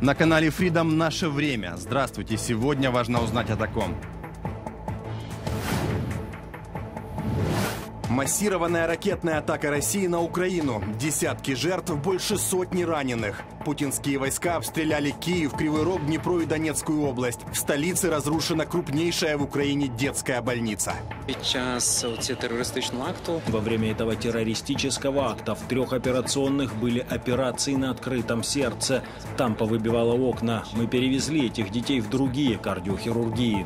На канале Freedom «Наше время». Здравствуйте. Сегодня важно узнать о таком. Массированная ракетная атака России на Украину. Десятки жертв, больше сотни раненых. Путинские войска обстреляли Киев, Кривой Рог, Днепро и Донецкую область. В столице разрушена крупнейшая в Украине детская больница. Во время этого террористического акта в трех операционных были операции на открытом сердце. Там повыбивало окна. Мы перевезли этих детей в другие кардиохирургии.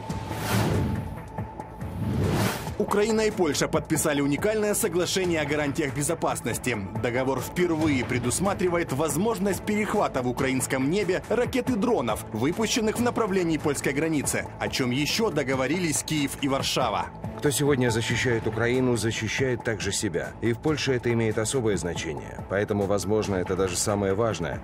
Украина и Польша подписали уникальное соглашение о гарантиях безопасности. Договор впервые предусматривает возможность перехвата в украинском небе ракет и дронов, выпущенных в направлении польской границы, о чем еще договорились Киев и Варшава. Кто сегодня защищает Украину, защищает также себя. И в Польше это имеет особое значение. Поэтому, возможно, это даже самое важное.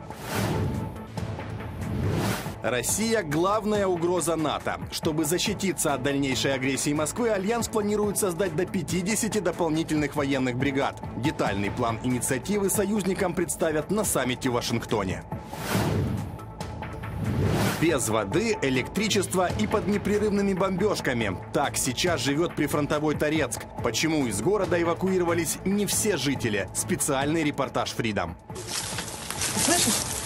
Россия – главная угроза НАТО. Чтобы защититься от дальнейшей агрессии Москвы, Альянс планирует создать до 50 дополнительных военных бригад. Детальный план инициативы союзникам представят на саммите в Вашингтоне. Без воды, электричества и под непрерывными бомбежками. Так сейчас живет прифронтовой Торецк. Почему из города эвакуировались не все жители? Специальный репортаж Freedom. Слышишь?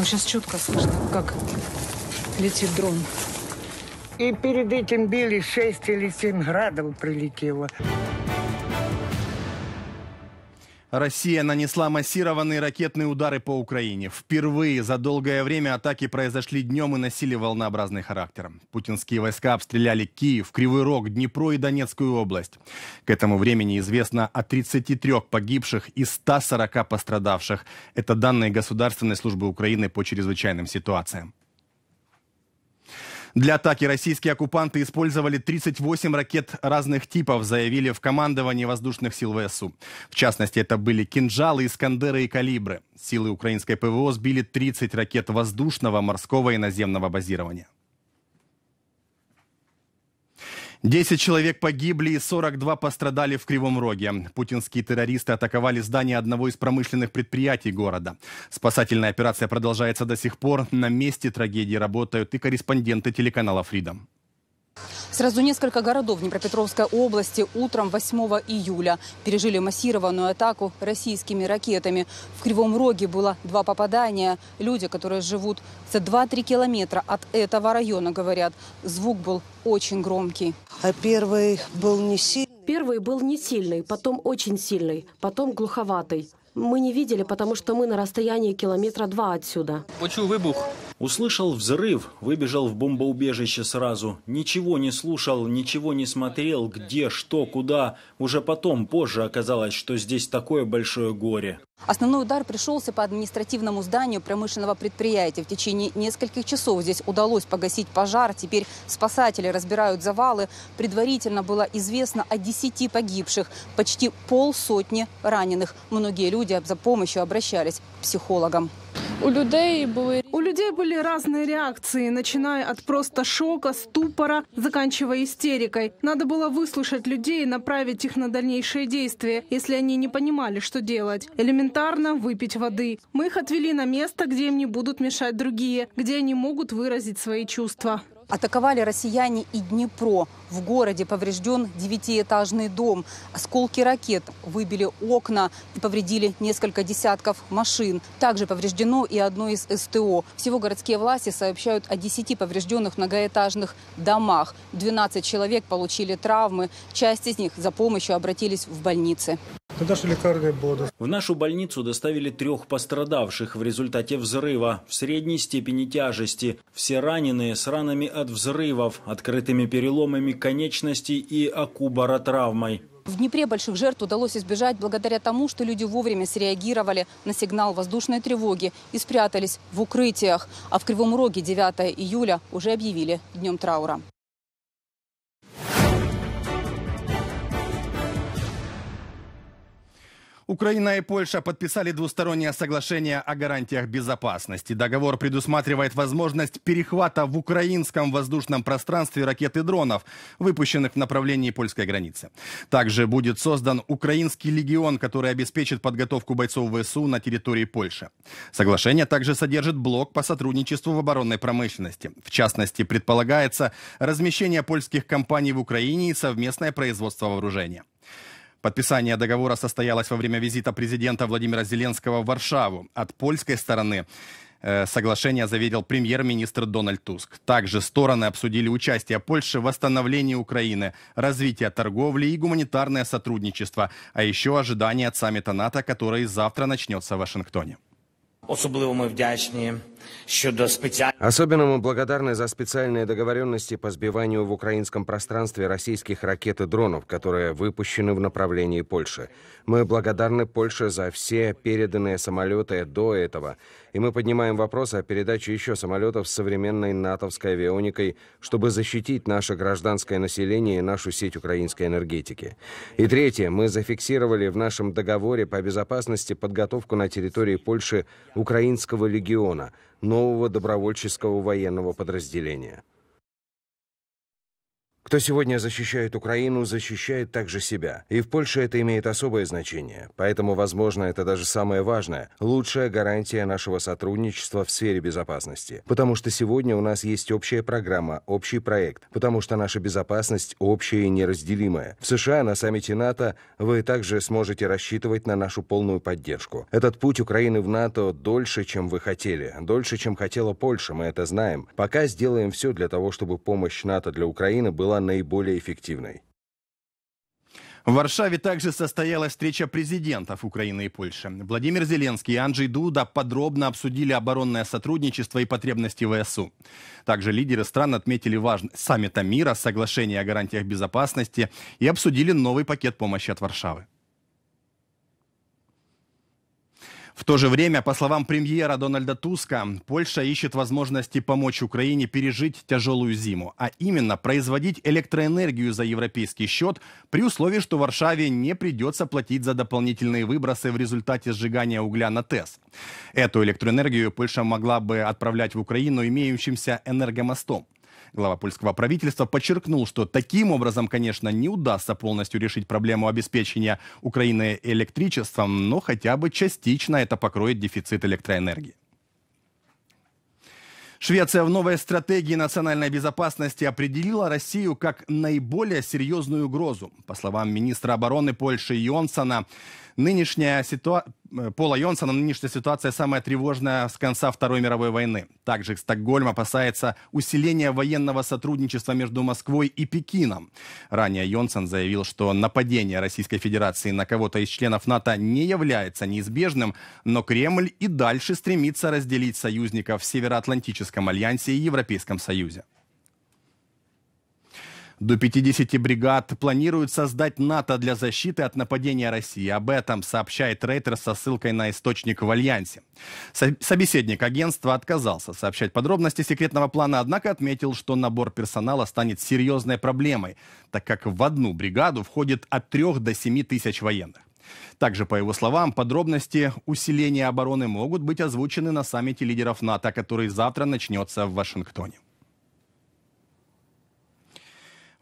Ну, сейчас четко слышно, как летит дрон. И перед этим били 6 или 7 градов прилетело. Россия нанесла массированные ракетные удары по Украине. Впервые за долгое время атаки произошли днем и носили волнообразный характер. Путинские войска обстреляли Киев, Кривой Рог, Днепро и Донецкую область. К этому времени известно о 33 погибших и 140 пострадавших. Это данные Государственной службы Украины по чрезвычайным ситуациям. Для атаки российские оккупанты использовали 38 ракет разных типов, заявили в командовании воздушных сил ВСУ. В частности, это были кинжалы, искандеры и калибры. Силы украинской ПВО сбили 30 ракет воздушного, морского и наземного базирования. 10 человек погибли и 42 пострадали в Кривом Роге. Путинские террористы атаковали здание одного из промышленных предприятий города. Спасательная операция продолжается до сих пор. На месте трагедии работают и корреспонденты телеканала «Фридом». Сразу несколько городов Днепропетровской области утром 8 июля пережили массированную атаку российскими ракетами. В Кривом Роге было два попадания. Люди, которые живут за 2-3 километра от этого района, говорят, звук был очень громкий. А первый был не сильный. Первый был не сильный, потом очень сильный, потом глуховатый. Мы не видели, потому что мы на расстоянии километра два отсюда. Почув вибух. Услышал взрыв, выбежал в бомбоубежище сразу. Ничего не слушал, ничего не смотрел, где, что, куда. Уже потом, позже оказалось, что здесь такое большое горе. Основной удар пришелся по административному зданию промышленного предприятия. В течение нескольких часов здесь удалось погасить пожар. Теперь спасатели разбирают завалы. Предварительно было известно о 10 погибших, почти полсотни раненых. Многие люди за помощью обращались к психологам. У людей були У людей были разные реакции, начиная от просто шока, ступора, заканчивая истерикой. Надо было выслушать людей и направить их на дальнейшие действия, если они не понимали, что делать. Элементарно выпить воды. Мы их отвели на место, где им не будут мешать другие, где они могут выразить свои чувства. Атаковали россияне и Днепро. В городе поврежден девятиэтажный дом. Осколки ракет выбили окна и повредили несколько десятков машин. Также повреждено и одно из СТО. Всего городские власти сообщают о 10 поврежденных многоэтажных домах. 12 человек получили травмы. Часть из них за помощью обратились в больницы. В нашу больницу доставили трех пострадавших в результате взрыва в средней степени тяжести. Все раненые с ранами от взрывов, открытыми переломами конечностей и акубаротравмой. В Днепре больших жертв удалось избежать благодаря тому, что люди вовремя среагировали на сигнал воздушной тревоги и спрятались в укрытиях. А в Кривом Роге 9 июля уже объявили днем траура. Украина и Польша подписали двустороннее соглашение о гарантиях безопасности. Договор предусматривает возможность перехвата в украинском воздушном пространстве ракет и дронов, выпущенных в направлении польской границы. Также будет создан украинский легион, который обеспечит подготовку бойцов ВСУ на территории Польши. Соглашение также содержит блок по сотрудничеству в оборонной промышленности. В частности, предполагается размещение польских компаний в Украине и совместное производство вооружения. Подписание договора состоялось во время визита президента Владимира Зеленского в Варшаву. От польской стороны э, соглашение заверил премьер-министр Дональд Туск. Также стороны обсудили участие Польши в восстановлении Украины, развитие торговли и гуманитарное сотрудничество, а еще ожидание от саммита НАТО, который завтра начнется в Вашингтоне. Особливо ми вдячні щодо спеціальних... Особенно мы благодарны за специальные договоренности по сбиванию в украинском пространстве российских ракет и дронов, которые выпущены в направлении Польши. Мы благодарны Польше за все переданные самолеты до этого. И мы поднимаем вопрос о передаче еще самолетов с современной натовской авионикой, чтобы защитить наше гражданское население и нашу сеть украинской энергетики. И третье. Мы зафиксировали в нашем договоре по безопасности подготовку на территории Польши украинского легиона, нового добровольческого военного подразделения. Кто сегодня защищает Украину, защищает также себя. И в Польше это имеет особое значение. Поэтому, возможно, это даже самое важное, лучшая гарантия нашего сотрудничества в сфере безопасности. Потому что сегодня у нас есть общая программа, общий проект. Потому что наша безопасность общая и неразделимая. В США на саммите НАТО вы также сможете рассчитывать на нашу полную поддержку. Этот путь Украины в НАТО дольше, чем вы хотели. Дольше, чем хотела Польша, мы это знаем. Пока сделаем все для того, чтобы помощь НАТО для Украины была была наиболее эффективной. В Варшаве также состоялась встреча президентов Украины и Польши. Владимир Зеленский и Анджей Дуда подробно обсудили оборонное сотрудничество и потребности ВСУ. Также лидеры стран отметили важность саммита мира, соглашение о гарантиях безопасности и обсудили новый пакет помощи от Варшавы. В то же время, по словам премьера Дональда Туска, Польша ищет возможности помочь Украине пережить тяжелую зиму, а именно производить электроэнергию за европейский счет при условии, что Варшаве не придется платить за дополнительные выбросы в результате сжигания угля на ТЭС. Эту электроэнергию Польша могла бы отправлять в Украину имеющимся энергомостом. Глава польского правительства подчеркнул, что таким образом, конечно, не удастся полностью решить проблему обеспечения Украины электричеством, но хотя бы частично это покроет дефицит электроэнергии. Швеция в новой стратегии национальной безопасности определила Россию как наиболее серьезную угрозу. По словам министра обороны Польши Йонсона, Нынешняя ситуация, э, Пола Йонсона, нынешняя ситуация самая тревожная с конца Второй мировой войны. Также Стокгольм опасается усиления военного сотрудничества между Москвой и Пекином. Ранее Йонсон заявил, что нападение Российской Федерации на кого-то из членов НАТО не является неизбежным, но Кремль и дальше стремится разделить союзников в Североатлантическом альянсе и Европейском Союзе. До 50 бригад планируют создать НАТО для защиты от нападения России. Об этом сообщает Рейтер со ссылкой на источник в Альянсе. Собеседник агентства отказался сообщать подробности секретного плана, однако отметил, что набор персонала станет серьезной проблемой, так как в одну бригаду входит от 3 до 7 тысяч военных. Также, по его словам, подробности усиления обороны могут быть озвучены на саммите лидеров НАТО, который завтра начнется в Вашингтоне.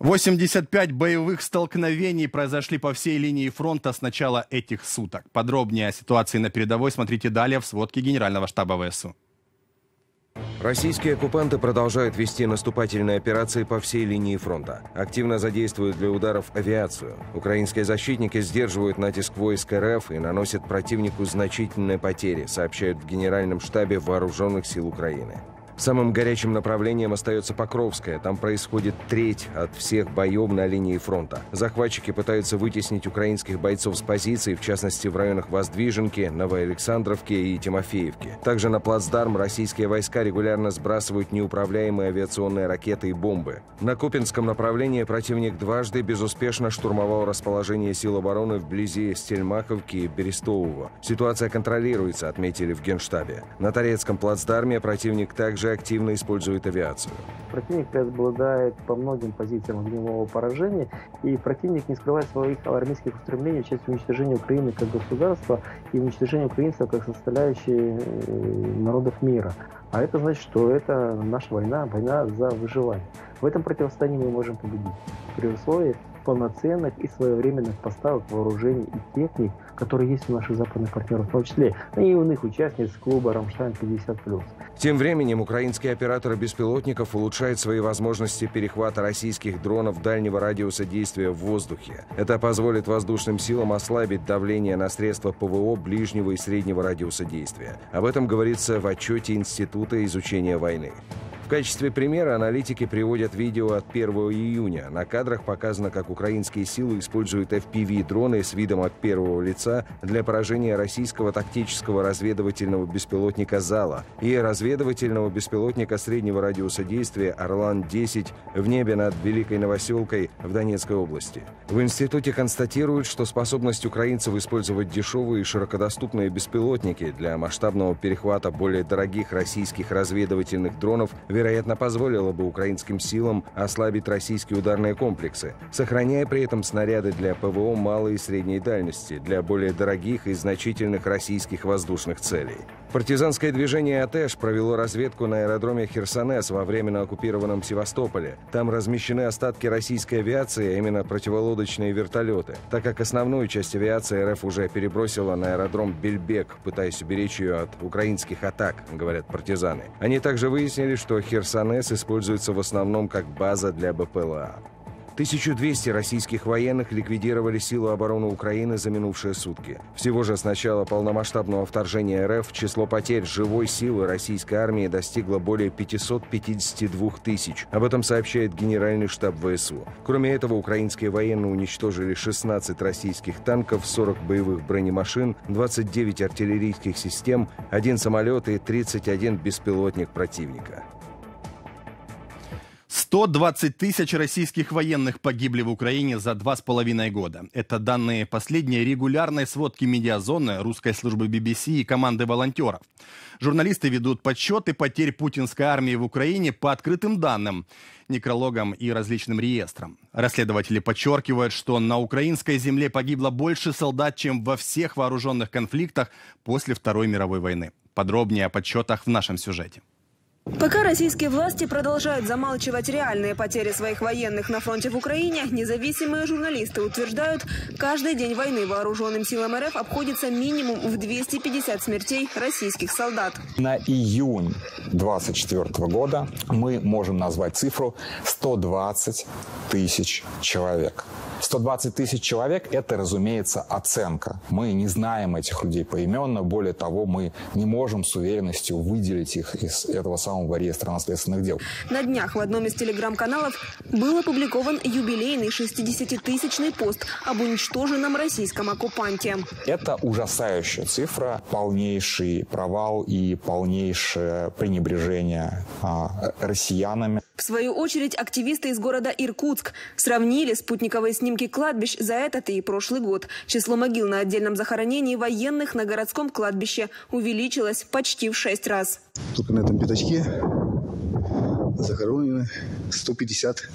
85 боевых столкновений произошли по всей линии фронта с начала этих суток. Подробнее о ситуации на передовой смотрите далее в сводке Генерального штаба ВСУ. Российские оккупанты продолжают вести наступательные операции по всей линии фронта. Активно задействуют для ударов авиацию. Украинские защитники сдерживают натиск войск РФ и наносят противнику значительные потери, сообщают в Генеральном штабе Вооруженных сил Украины. Самым горячим направлением остается Покровское. Там происходит треть от всех боев на линии фронта. Захватчики пытаются вытеснить украинских бойцов с позиций, в частности в районах Воздвиженки, Новоалександровки и Тимофеевки. Также на плацдарм российские войска регулярно сбрасывают неуправляемые авиационные ракеты и бомбы. На Купинском направлении противник дважды безуспешно штурмовал расположение сил обороны вблизи Стельмаховки и Берестового. Ситуация контролируется, отметили в Генштабе. На Торецком плацдарме противник также активно использует авиацию. Противник преобладает по многим позициям огневого поражения, и противник не скрывает своих армейских устремлений в части уничтожения Украины как государства и уничтожения украинцев как составляющей э, народов мира. А это значит, что это наша война, война за выживание. В этом противостоянии мы можем победить при условии полноценных и своевременных поставок вооружений и техник, которые есть у наших западных партнеров, в том числе и у них участниц клуба «Рамштайн 50+.» Тем временем украинские операторы беспилотников улучшают свои возможности перехвата российских дронов дальнего радиуса действия в воздухе. Это позволит воздушным силам ослабить давление на средства ПВО ближнего и среднего радиуса действия. Об этом говорится в отчете Института изучения войны. В качестве примера аналитики приводят видео от 1 июня. На кадрах показано, как украинские силы используют FPV-дроны с видом от первого лица для поражения российского тактического разведывательного беспилотника «Зала» и разведывательного беспилотника среднего радиуса действия «Орлан-10» в небе над Великой Новоселкой в Донецкой области. В институте констатируют, что способность украинцев использовать дешевые и широкодоступные беспилотники для масштабного перехвата более дорогих российских разведывательных дронов – вероятно, позволило бы украинским силам ослабить российские ударные комплексы, сохраняя при этом снаряды для ПВО малой и средней дальности, для более дорогих и значительных российских воздушных целей. Партизанское движение «Атеш» провело разведку на аэродроме Херсонес во временно оккупированном Севастополе. Там размещены остатки российской авиации, а именно противолодочные вертолеты, так как основную часть авиации РФ уже перебросила на аэродром Бельбек, пытаясь уберечь ее от украинских атак, говорят партизаны. Они также выяснили, что Херсонес используется в основном как база для БПЛА. 1200 российских военных ликвидировали силу обороны Украины за минувшие сутки. Всего же с начала полномасштабного вторжения РФ число потерь живой силы российской армии достигло более 552 тысяч. Об этом сообщает Генеральный штаб ВСУ. Кроме этого, украинские военные уничтожили 16 российских танков, 40 боевых бронемашин, 29 артиллерийских систем, один самолет и 31 беспилотник противника. 120 тысяч российских военных погибли в Украине за два с половиной года. Это данные последней регулярной сводки медиазоны русской службы BBC и команды волонтеров. Журналисты ведут подсчеты потерь путинской армии в Украине по открытым данным, некрологам и различным реестрам. Расследователи подчеркивают, что на украинской земле погибло больше солдат, чем во всех вооруженных конфликтах после Второй мировой войны. Подробнее о подсчетах в нашем сюжете. Пока российские власти продолжают замалчивать реальные потери своих военных на фронте в Украине, независимые журналисты утверждают, каждый день войны вооруженным силам РФ обходится минимум в 250 смертей российских солдат. На июнь 2024 года мы можем назвать цифру 120 тысяч человек. 120 тысяч человек – это, разумеется, оценка. Мы не знаем этих людей поименно. Более того, мы не можем с уверенностью выделить их из этого самого реестра наследственных дел. На днях в одном из телеграм-каналов был опубликован юбилейный 60-тысячный пост об уничтоженном российском оккупанте. Это ужасающая цифра, полнейший провал и полнейшее пренебрежение а, россиянами. В свою очередь, активисты из города Иркутск сравнили спутниковые снимки кладбищ за этот и прошлый год. Число могил на отдельном захоронении военных на городском кладбище увеличилось почти в шесть раз. Только на этом пятачке захоронены 150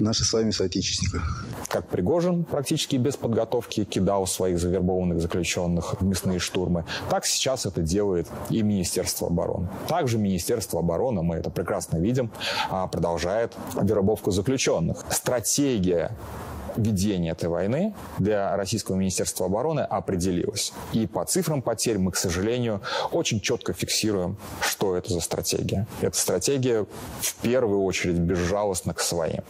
наших с вами соотечественников. Как Пригожин практически без подготовки кидал своих завербованных заключенных в мясные штурмы, так сейчас это делает и Министерство обороны. Также Министерство обороны, мы это прекрасно видим, а, продолжает вербовку заключенных. Стратегия ведения этой войны для Российского Министерства обороны определилось. И по цифрам потерь мы, к сожалению, очень четко фиксируем, что это за стратегия. Это стратегия в первую очередь безжалостна к своим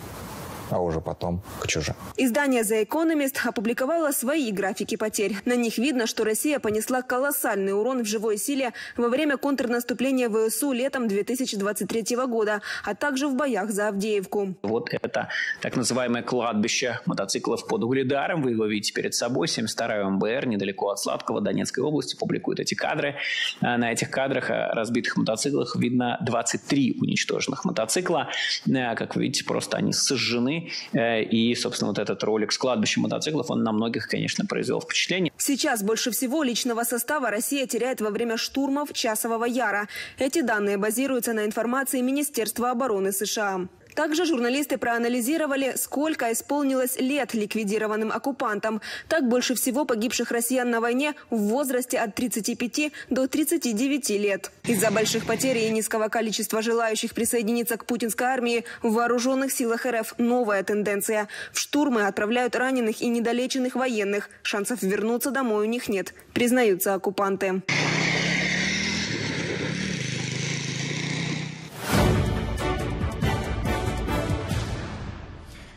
а уже потом к чужим. Издание The Economist опубликовало свои графики потерь. На них видно, что Россия понесла колоссальный урон в живой силе во время контрнаступления ВСУ летом 2023 года, а также в боях за Авдеевку. Вот это так называемое кладбище мотоциклов под Угледаром. Вы его видите перед собой. 72 МБР, недалеко от Сладкого, Донецкой области, публикует эти кадры. А на этих кадрах о разбитых мотоциклах видно 23 уничтоженных мотоцикла. А, как вы видите, просто они сожжены страны. И, собственно, вот этот ролик с кладбищем мотоциклов, он на многих, конечно, произвел впечатление. Сейчас больше всего личного состава Россия теряет во время штурмов Часового Яра. Эти данные базируются на информации Министерства обороны США. Также журналисты проанализировали, сколько исполнилось лет ликвидированным оккупантам. Так больше всего погибших россиян на войне в возрасте от 35 до 39 лет. Из-за больших потерь и низкого количества желающих присоединиться к путинской армии в вооруженных силах РФ новая тенденция. В штурмы отправляют раненых и недолеченных военных. Шансов вернуться домой у них нет, признаются оккупанты.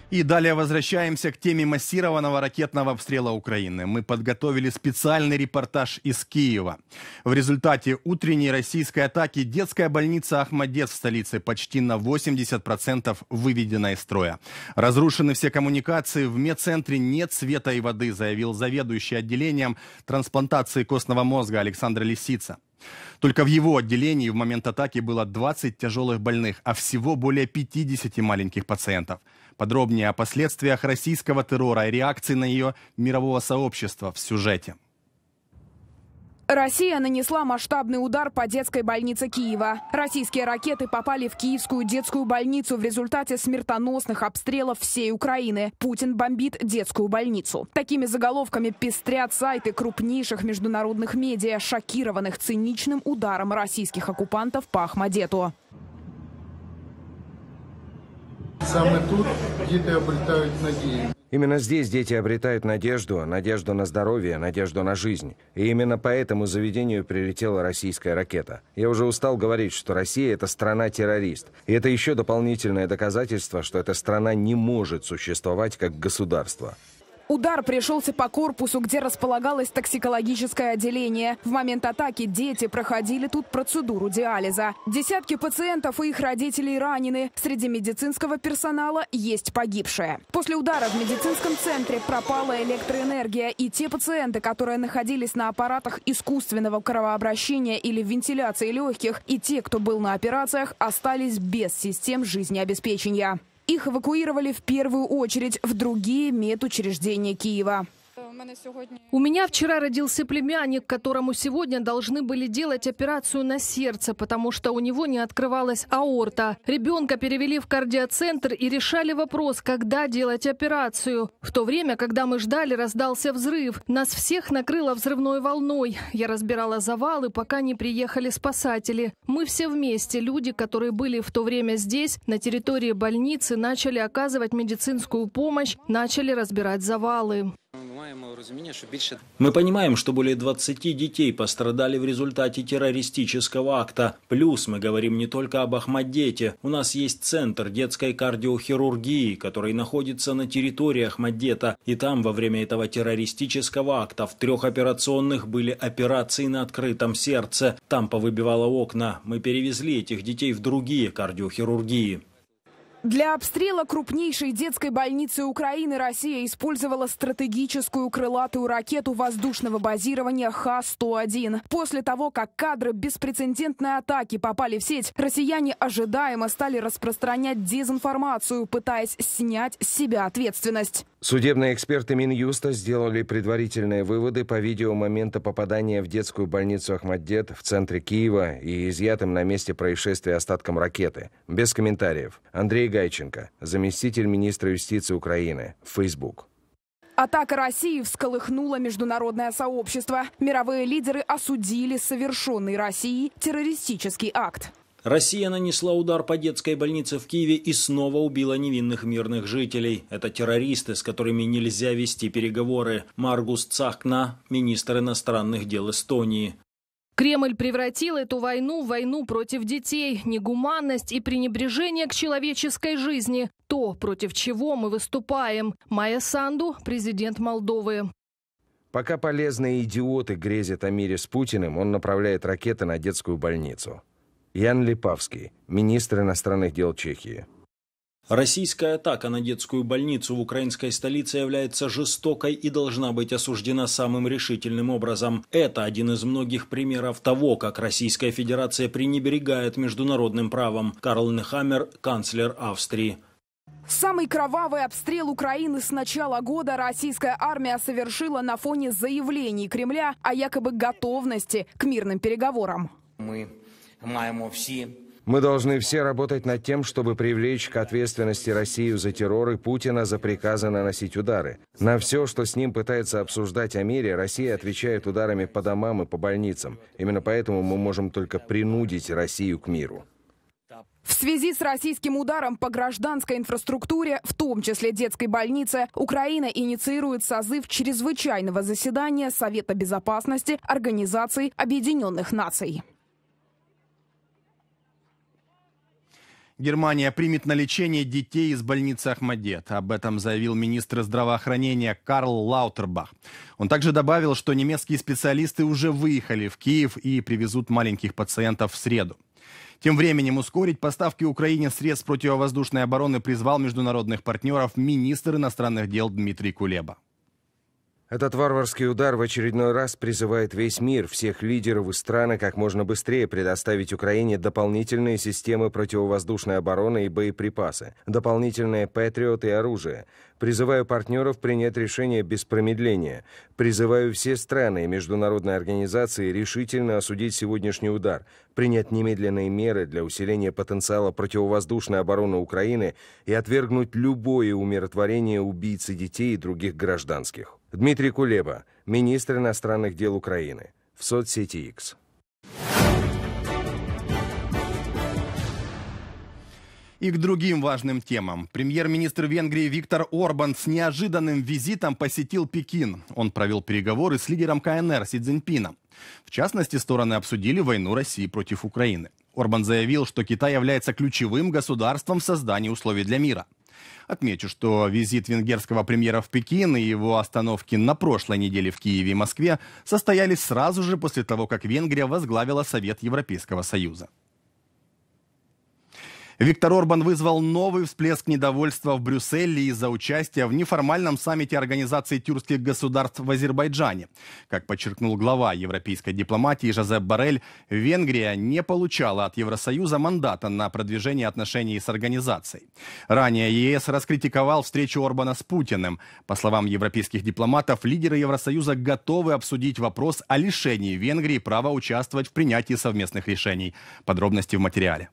И далее возвращаемся к теме массированного ракетного обстрела Украины. Мы подготовили специальный репортаж из Киева. В результате утренней российской атаки детская больница Ахмадет в столице почти на 80% выведена из строя. Разрушены все коммуникации, в медцентре нет света и воды, заявил заведующий отделением трансплантации костного мозга Александр Лисица. Только в его отделении в момент атаки было 20 тяжелых больных, а всего более 50 маленьких пациентов. Подробнее о последствиях российского террора и реакции на ее мирового сообщества в сюжете. Россия нанесла масштабный удар по детской больнице Киева. Российские ракеты попали в киевскую детскую больницу в результате смертоносных обстрелов всей Украины. Путин бомбит детскую больницу. Такими заголовками пестрят сайты крупнейших международных медиа, шокированных циничным ударом российских оккупантов по Ахмадету. Саме тут діти обретають надію. Именно здесь дети обретают надежду, надежду на здоровье, надежду на жизнь. И именно по этому заведению прилетела российская ракета. Я уже устал говорить, что Россия – это страна-террорист. И это еще дополнительное доказательство, что эта страна не может существовать как государство. Удар пришелся по корпусу, где располагалось токсикологическое отделение. В момент атаки дети проходили тут процедуру диализа. Десятки пациентов и их родителей ранены. Среди медицинского персонала есть погибшие. После удара в медицинском центре пропала электроэнергия, и те пациенты, которые находились на аппаратах искусственного кровообращения или вентиляции легких, и те, кто был на операциях, остались без систем жизнеобеспечения. Их эвакуировали в первую очередь в другие медучреждения Киева. У меня вчера родился племянник, которому сегодня должны были делать операцию на сердце, потому что у него не открывалась аорта. Ребенка перевели в кардиоцентр и решали вопрос, когда делать операцию. В то время, когда мы ждали, раздался взрыв. Нас всех накрыло взрывной волной. Я разбирала завалы, пока не приехали спасатели. Мы все вместе, люди, которые были в то время здесь, на территории больницы, начали оказывать медицинскую помощь, начали разбирать завалы. Мы понимаем, что более 20 детей пострадали в результате террористического акта. Плюс мы говорим не только об Ахмаддете. У нас есть центр детской кардиохирургии, который находится на территории Ахмаддета. И там во время этого террористического акта в трех операционных были операции на открытом сердце. Там повыбивало окна. Мы перевезли этих детей в другие кардиохирургии. Для обстрела крупнейшей детской больницы Украины Россия использовала стратегическую крылатую ракету воздушного базирования Х-101. После того, как кадры беспрецедентной атаки попали в сеть, россияне ожидаемо стали распространять дезинформацию, пытаясь снять с себя ответственность. Судебные эксперты Минюста сделали предварительные выводы по видео момента попадания в детскую больницу Ахмаддет в центре Киева и изъятым на месте происшествия остатком ракеты. Без комментариев. Андрей Гайченко, заместитель министра юстиции Украины, Facebook. Атака России всколыхнула международное сообщество. Мировые лидеры осудили совершенный Россией террористический акт. Россия нанесла удар по детской больнице в Киеве и снова убила невинных мирных жителей. Это террористы, с которыми нельзя вести переговоры. Маргус Цахна, министр иностранных дел Эстонии. Кремль превратил эту войну в войну против детей, негуманность и пренебрежение к человеческой жизни. То, против чего мы выступаем. Майя Санду, президент Молдовы. Пока полезные идиоты грезят о мире с Путиным, он направляет ракеты на детскую больницу. Ян Липавский, министр иностранных дел Чехии. Российская атака на детскую больницу в украинской столице является жестокой и должна быть осуждена самым решительным образом. Это один из многих примеров того, как Российская Федерация пренебрегает международным правом. Карл Нехаммер, канцлер Австрии. Самый кровавый обстрел Украины с начала года российская армия совершила на фоне заявлений Кремля о якобы готовности к мирным переговорам. Мы маємо все. Мы должны все работать над тем, чтобы привлечь к ответственности Россию за террор и Путина за приказы наносить удары. На все, что с ним пытается обсуждать о мире, Россия отвечает ударами по домам и по больницам. Именно поэтому мы можем только принудить Россию к миру. В связи с российским ударом по гражданской инфраструктуре, в том числе детской больнице, Украина инициирует созыв чрезвычайного заседания Совета безопасности Организации Объединенных Наций. Германия примет на лечение детей из больницы Ахмадет. Об этом заявил министр здравоохранения Карл Лаутербах. Он также добавил, что немецкие специалисты уже выехали в Киев и привезут маленьких пациентов в среду. Тем временем ускорить поставки Украине средств противовоздушной обороны призвал международных партнеров министр иностранных дел Дмитрий Кулеба. Этот варварский удар в очередной раз призывает весь мир, всех лидеров и страны как можно быстрее предоставить Украине дополнительные системы противовоздушной обороны и боеприпасы, дополнительные «Патриот» и оружие. Призываю партнеров принять решение без промедления. Призываю все страны и международные организации решительно осудить сегодняшний удар, принять немедленные меры для усиления потенциала противовоздушной обороны Украины и отвергнуть любое умиротворение убийцы детей и других гражданских. Дмитрий Кулеба, министр иностранных дел Украины, в соцсети X. И к другим важным темам. Премьер-министр Венгрии Виктор Орбан с неожиданным визитом посетил Пекин. Он провел переговоры с лидером КНР Си Цзиньпином. В частности, стороны обсудили войну России против Украины. Орбан заявил, что Китай является ключевым государством в создании условий для мира – Отмечу, что визит венгерского премьера в Пекин и его остановки на прошлой неделе в Киеве и Москве состоялись сразу же после того, как Венгрия возглавила Совет Европейского Союза. Виктор Орбан вызвал новый всплеск недовольства в Брюсселе из-за участия в неформальном саммите Организации тюркских государств в Азербайджане. Как подчеркнул глава европейской дипломатии Жозеп Барель, Венгрия не получала от Евросоюза мандата на продвижение отношений с организацией. Ранее ЕС раскритиковал встречу Орбана с Путиным. По словам европейских дипломатов, лидеры Евросоюза готовы обсудить вопрос о лишении Венгрии права участвовать в принятии совместных решений. Подробности в материале.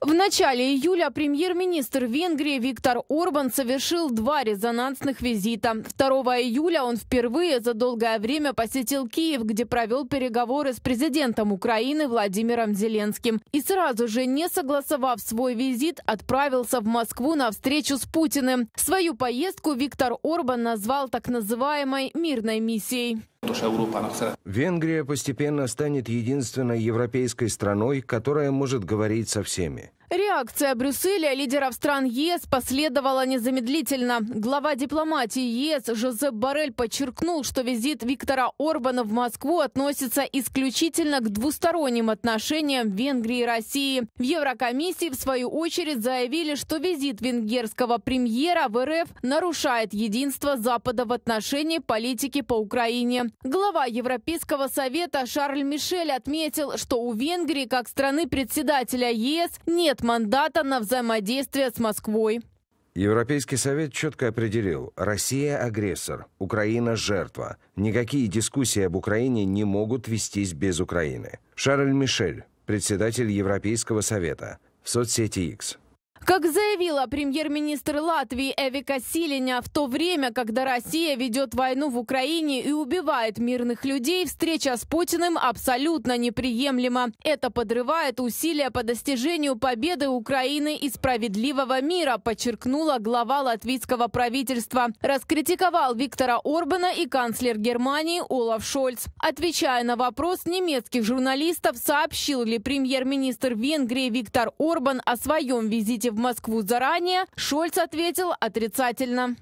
В начале июля премьер-министр Венгрии Виктор Орбан совершил два резонансных визита. 2 июля он впервые за долгое время посетил Киев, где провел переговоры с президентом Украины Владимиром Зеленским. И сразу же, не согласовав свой визит, отправился в Москву на встречу с Путиным. Свою поездку Виктор Орбан назвал так называемой «мирной миссией». Венгрия постепенно станет единственной европейской страной, которая может говорить со всеми. Реакция Брюсселя, лидеров стран ЕС, последовала незамедлительно. Глава дипломатии ЕС Жозеп Барель подчеркнул, что визит Виктора Орбана в Москву относится исключительно к двусторонним отношениям Венгрии и России. В Еврокомиссии, в свою очередь, заявили, что визит венгерского премьера в РФ нарушает единство Запада в отношении политики по Украине. Глава Европейского совета Шарль Мишель отметил, что у Венгрии, как страны-председателя ЕС, нет нет мандата на взаимодействие с Москвой. Европейский совет четко определил, Россия – агрессор, Украина – жертва. Никакие дискуссии об Украине не могут вестись без Украины. Шарль Мишель, председатель Европейского совета, в соцсети X. Как заявила премьер-министр Латвии Эвика Силиня, в то время, когда Россия ведет войну в Украине и убивает мирных людей, встреча с Путиным абсолютно неприемлема. Это подрывает усилия по достижению победы Украины и справедливого мира, подчеркнула глава латвийского правительства. Раскритиковал Виктора Орбана и канцлер Германии Олаф Шольц. Отвечая на вопрос немецких журналистов, сообщил ли премьер-министр Венгрии Виктор Орбан о своем визите в Москву заранее, Шольц ответил отрицательно.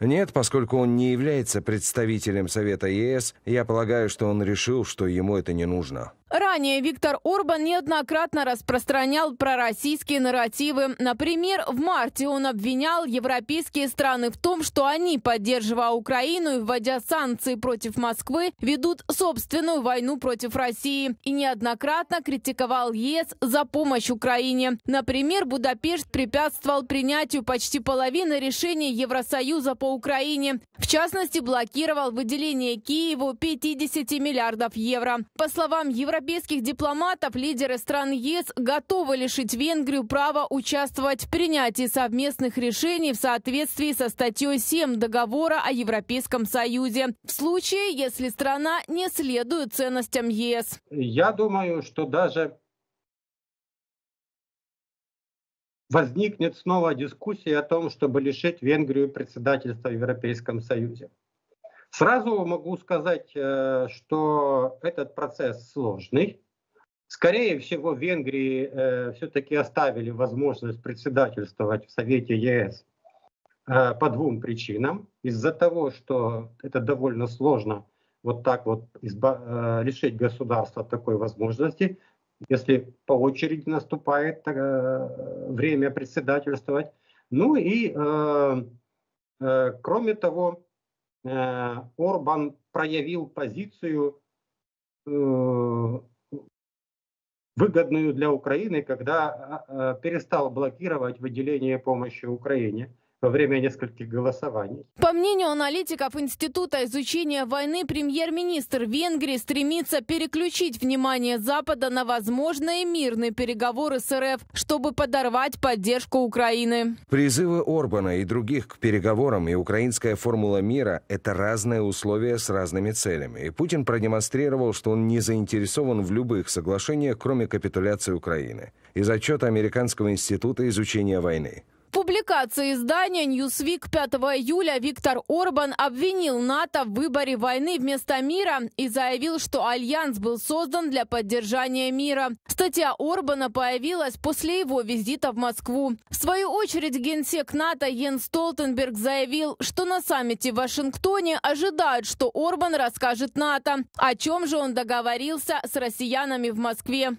Нет, поскольку он не является представителем Совета ЕС, я полагаю, что он решил, что ему это не нужно. Ранее Виктор Орбан неоднократно распространял пророссийские нарративы. Например, в марте он обвинял европейские страны в том, что они, поддерживая Украину и вводя санкции против Москвы, ведут собственную войну против России. И неоднократно критиковал ЕС за помощь Украине. Например, Будапешт препятствовал принятию почти половины решений Евросоюза по Украине. В частности, блокировал выделение Киеву 50 миллиардов евро. По словам Европейского европейских дипломатов лидеры стран ЕС готовы лишить Венгрию права участвовать в принятии совместных решений в соответствии со статьей 7 договора о Европейском Союзе, в случае, если страна не следует ценностям ЕС. Я думаю, что даже возникнет снова дискуссия о том, чтобы лишить Венгрию председательства в Европейском Союзе. Сразу могу сказать, э, что этот процесс сложный. Скорее всего, в Венгрии э, все-таки оставили возможность председательствовать в Совете ЕС э, по двум причинам. Из-за того, что это довольно сложно вот так вот изба- лишить государства такой возможности, если по очереди наступает время председательствовать. Ну и кроме того, Э, Орбан проявил позицию э, выгодную для Украины, когда э, перестал блокировать выделение помощи Украине во время нескольких голосований. По мнению аналитиков Института изучения войны, премьер-министр Венгрии стремится переключить внимание Запада на возможные мирные переговоры с РФ, чтобы подорвать поддержку Украины. Призывы Орбана и других к переговорам и украинская формула мира – это разные условия с разными целями. И Путин продемонстрировал, что он не заинтересован в любых соглашениях, кроме капитуляции Украины. Из отчета Американского института изучения войны публикации издания Newsweek 5 июля Виктор Орбан обвинил НАТО в выборе войны вместо мира и заявил, что альянс был создан для поддержания мира. Статья Орбана появилась после его визита в Москву. В свою очередь генсек НАТО Йен Столтенберг заявил, что на саммите в Вашингтоне ожидают, что Орбан расскажет НАТО, о чем же он договорился с россиянами в Москве.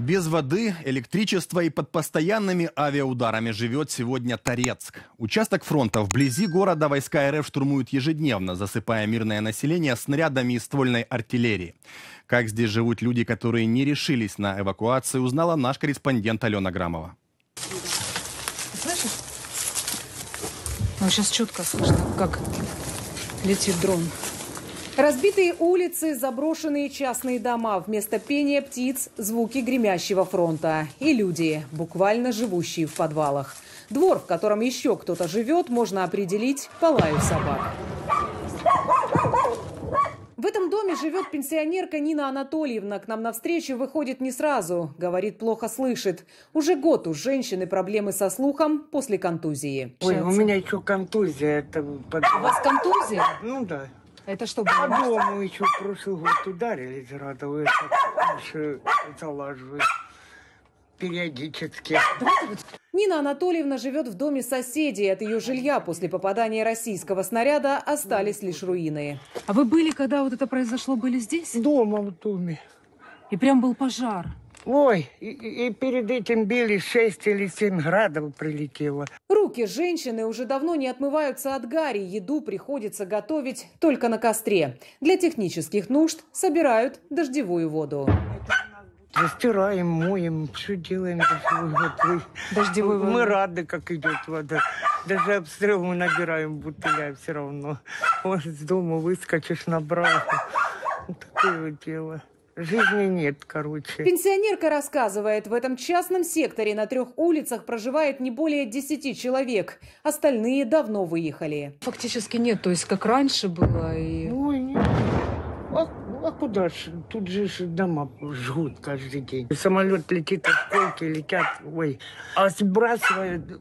Без воды, электричества и под постоянными авиаударами живет сегодня Торецк. Участок фронта вблизи города войска РФ штурмуют ежедневно, засыпая мирное население снарядами из ствольной артиллерии. Как здесь живут люди, которые не решились на эвакуацию, узнала наш корреспондент Алена Грамова. Слышишь? Ну, сейчас четко слышно, как летит дрон. Разбитые улицы, заброшенные частные дома. Вместо пения птиц – звуки гремящего фронта. И люди, буквально живущие в подвалах. Двор, в котором еще кто-то живет, можно определить по лаю собак. В этом доме живет пенсионерка Нина Анатольевна. К нам навстречу выходит не сразу. Говорит, плохо слышит. Уже год у женщины проблемы со слухом после контузии. Ой, у меня еще контузия. Это... У вас контузия? Ну да. Это что было? По дому еще прошлый год ударили Зрадовые. Дальше залаживают периодически. Нина Анатольевна живет в доме соседей. От ее жилья после попадания российского снаряда остались лишь руины. А вы были, когда вот это произошло, были здесь? Дома в доме. И прям был пожар? Ой, и, и перед этим били 6 или 7 градов прилетело. Руки женщины уже давно не отмываются от гари. Еду приходится готовить только на костре. Для технических нужд собирают дождевую воду. Застираем, моем, все делаем. Дождевой водой. Мы рады, как идет вода. Даже обстрел мы набираем бутыля все равно. Вот с дома выскочишь, набрал. Вот такое вот дело. Жизни нет, короче. Пенсионерка рассказывает, в этом частном секторе на трех улицах проживает не более десяти человек. Остальные давно выехали. Фактически нет, то есть как раньше было. И... Ой, нет. А, а куда ж? Тут же дома жгут каждый день. Самолет летит, осколки летят. Ой, а сбрасывают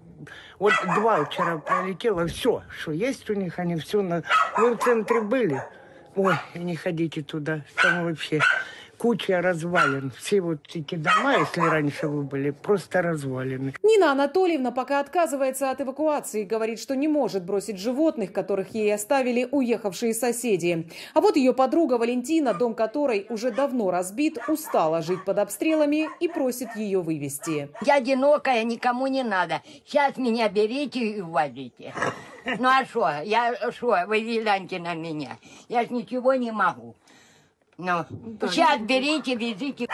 вот два вчера пролетело, все, что есть у них, они все на... Вы в центре были? Ой, не ходите туда, там вообще куча развалин. Все вот эти дома, если раньше вы были, просто развалины. Нина Анатольевна пока отказывается от эвакуации. Говорит, что не может бросить животных, которых ей оставили уехавшие соседи. А вот ее подруга Валентина, дом которой уже давно разбит, устала жить под обстрелами и просит ее вывести. Я одинокая, никому не надо. Сейчас меня берите и увозите. Ну а что? Я что? Вы гляньте на меня. Я ж ничего не могу. Ну, сейчас берите, везите.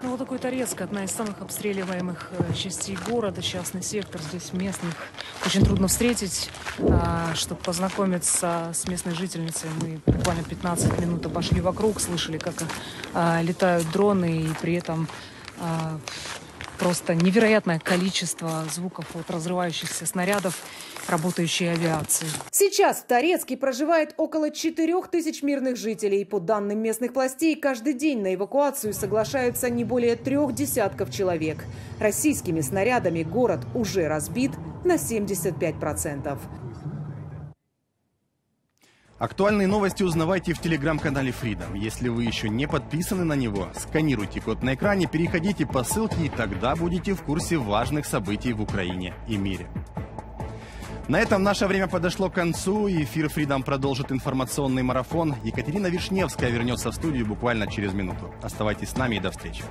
Ну, вот такой Торецк, одна из самых обстреливаемых э, частей города, частный сектор. Здесь местных очень трудно встретить. А, чтобы познакомиться с местной жительницей, мы буквально 15 минут обошли вокруг, слышали, как а, летают дроны, и при этом а, просто невероятное количество звуков от разрывающихся снарядов работающей авиации. Сейчас в Торецке проживает около 4 тысяч мирных жителей. По данным местных властей, каждый день на эвакуацию соглашаются не более трех десятков человек. Российскими снарядами город уже разбит на 75%. Актуальные новости узнавайте в телеграм-канале Freedom. Если вы еще не подписаны на него, сканируйте код на экране, переходите по ссылке и тогда будете в курсе важных событий в Украине и мире. На этом наше время подошло к концу. Эфир Freedom продолжит информационный марафон. Екатерина Вишневская вернется в студию буквально через минуту. Оставайтесь с нами и до встречи.